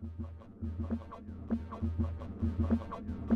Thank you.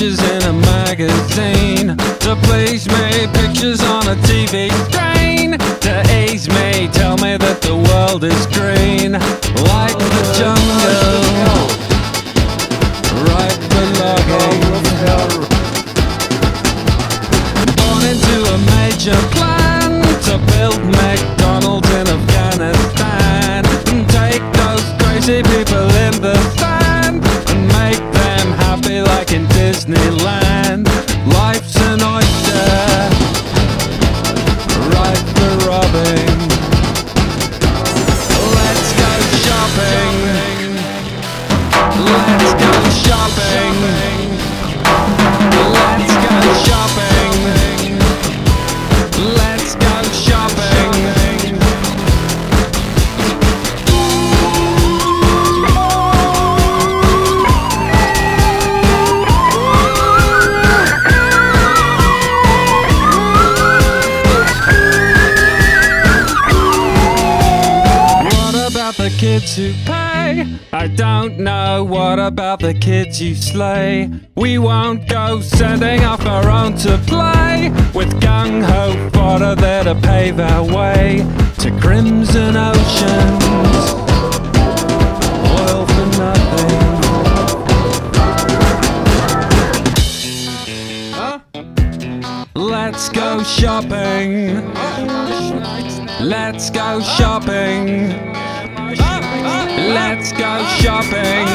Pictures in a magazine to please me. Pictures on a TV screen to ease me. Tell me that the world is green, like the jungle. Right belonging. Born into a major plan to build McDonald's in the kids who pay? I don't know. What about the kids you slay? We won't go sending off our own to play gung ho fodder there to pave our way to crimson oceans. Oil for nothing. Let's go shopping. Let's go shopping. Let's go shopping.